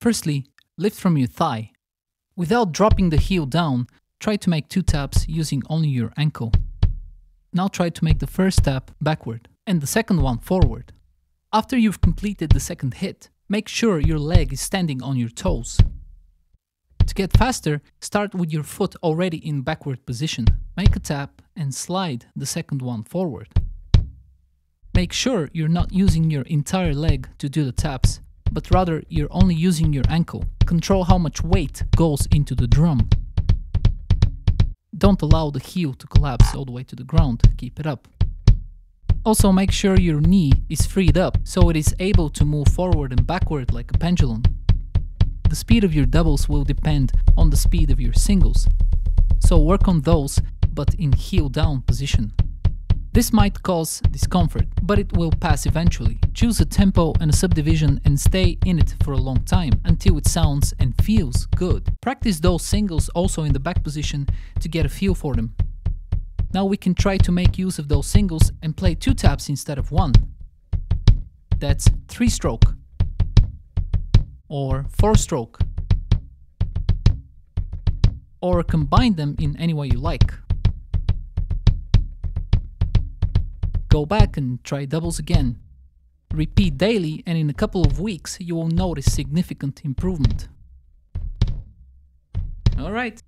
Firstly, lift from your thigh. Without dropping the heel down, try to make two taps using only your ankle. Now try to make the first tap backward and the second one forward. After you've completed the second hit, make sure your leg is standing on your toes. To get faster, start with your foot already in backward position. Make a tap and slide the second one forward. Make sure you're not using your entire leg to do the taps, but rather you're only using your ankle. Control how much weight goes into the drum. Don't allow the heel to collapse all the way to the ground, keep it up. Also make sure your knee is freed up so it is able to move forward and backward like a pendulum. The speed of your doubles will depend on the speed of your singles, so work on those but in heel down position. This might cause discomfort, but it will pass eventually. Choose a tempo and a subdivision and stay in it for a long time until it sounds and feels good. Practice those singles also in the back position to get a feel for them. Now we can try to make use of those singles and play two taps instead of one. That's three stroke or four stroke or combine them in any way you like. Go back and try doubles again. Repeat daily and in a couple of weeks you will notice significant improvement. Alright,